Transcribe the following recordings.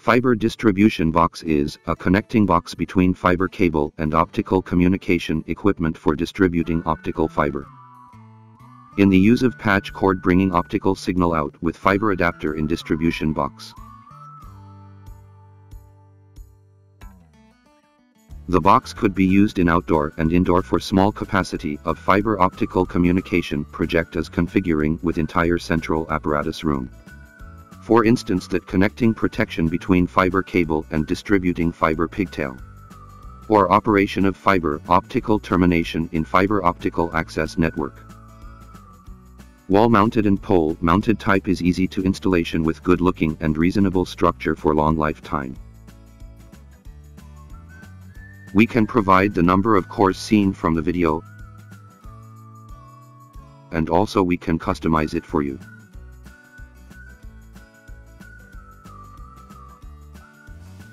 Fiber distribution box is a connecting box between fiber cable and optical communication equipment for distributing optical fiber. In the use of patch cord bringing optical signal out with fiber adapter in distribution box. The box could be used in outdoor and indoor for small capacity of fiber optical communication project as configuring with entire central apparatus room. For instance that connecting protection between fiber cable and distributing fiber pigtail. Or operation of fiber optical termination in fiber optical access network. Wall-mounted and pole-mounted type is easy to installation with good looking and reasonable structure for long lifetime. We can provide the number of cores seen from the video and also we can customize it for you.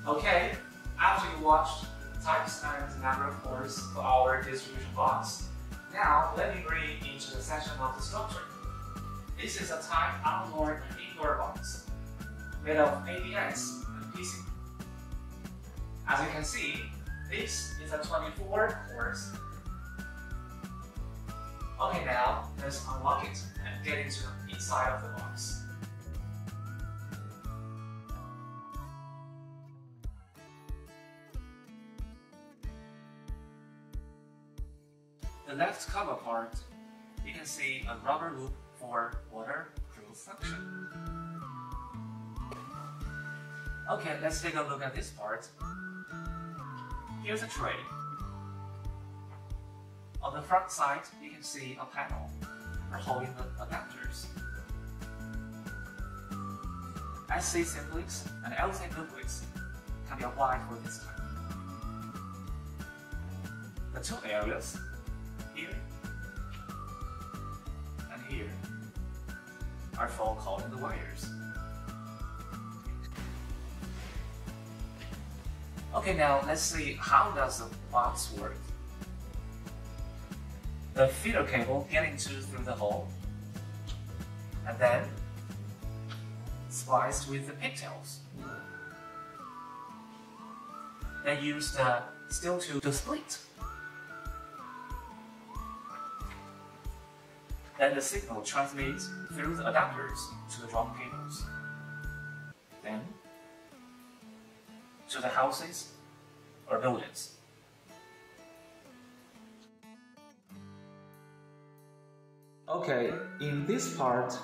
Okay, after you watched types and number of cores for our distribution box, now let me bring you into the section of the structure. This is a type outdoor and indoor box made of ABS and PC. As you can see, this is a 24 cores. Okay, now let's unlock it and get into the inside of the box. The left cover part, you can see a rubber loop for waterproof function. Okay, let's take a look at this part. Here's a tray. On the front side, you can see a panel for holding the adapters. SC simplex and LC duplex can be applied for this type. The two areas, here and here, are for calling the wires. Okay, now let's see how does the box work. The feeder cable getting into through the hole, and then spliced with the pigtails. Then use the steel tube to split. Then the signal transmits through the adapters to the drop cables. Then to the houses or buildings. Okay, in this part,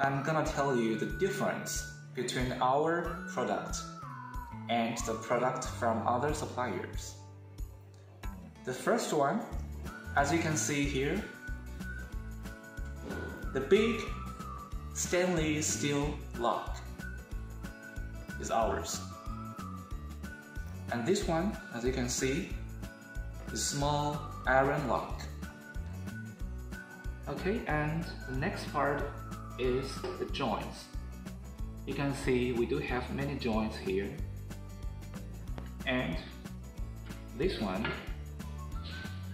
I'm gonna tell you the difference between our product and the product from other suppliers. The first one, as you can see here, the big stainless steel lock is ours. And this one, as you can see, is small iron lock. Okay, and the next part is the joints. You can see we do have many joints here. And this one,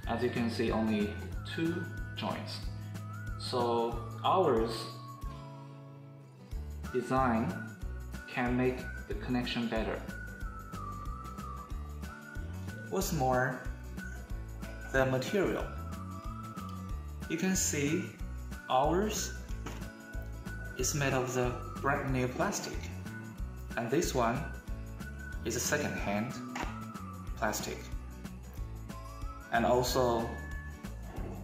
as you can see, only two joints. So ours design can make the connection better. What's more, the material. You can see ours is made of the brand new plastic and this one is a second-hand plastic and also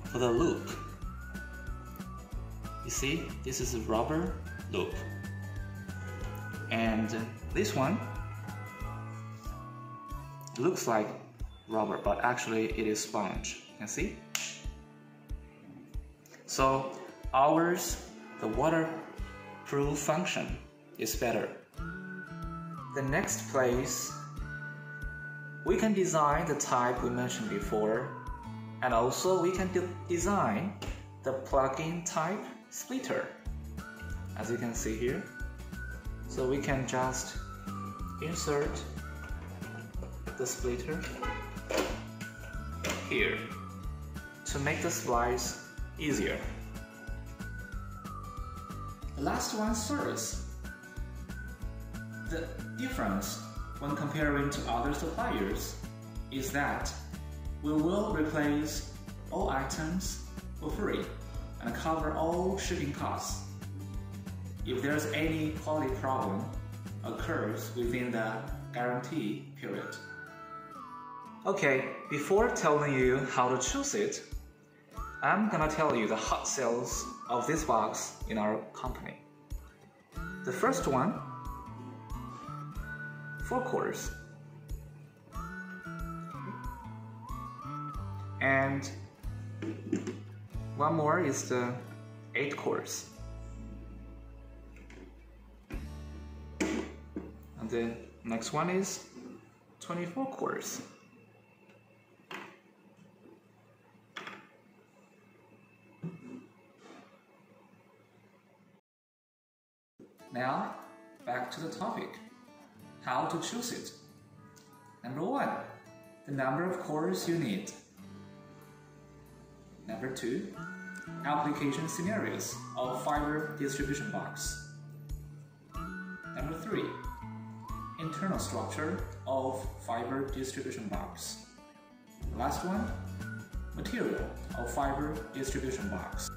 for the loop you see this is a rubber loop. And this one looks like rubber but actually it is sponge. You can see? So ours the waterproof function is better. The next place we can design the type we mentioned before and also we can de design the plug-in type splitter as you can see here so we can just insert the splitter here to make the splice easier. Last one service. The difference when comparing to other suppliers is that we will replace all items for free and cover all shipping costs. If there's any quality problem occurs within the guarantee period. Okay, before telling you how to choose it, I'm gonna tell you the hot sales of this box in our company. The first one, four quarters. And one more is the eight quarters. And the next one is 24 quarters. Now, back to the topic. How to choose it. Number one, the number of cores you need. Number two, application scenarios of fiber distribution box. Number three, internal structure of fiber distribution box. Last one, material of fiber distribution box.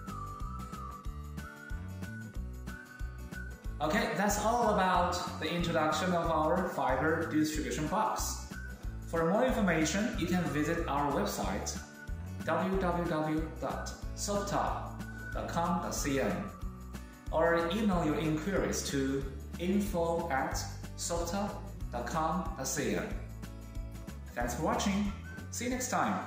Okay, that's all about the introduction of our fiber distribution box. For more information, you can visit our website www.sopto.com.cn or email your inquiries to info at sopto.com.cn. Thanks for watching. See you next time.